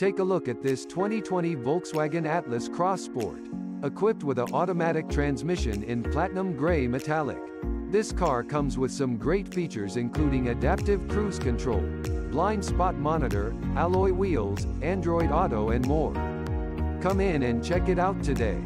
Take a look at this 2020 Volkswagen Atlas Cross Sport. Equipped with an automatic transmission in platinum gray metallic. This car comes with some great features including adaptive cruise control, blind spot monitor, alloy wheels, Android Auto and more. Come in and check it out today.